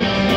Bye.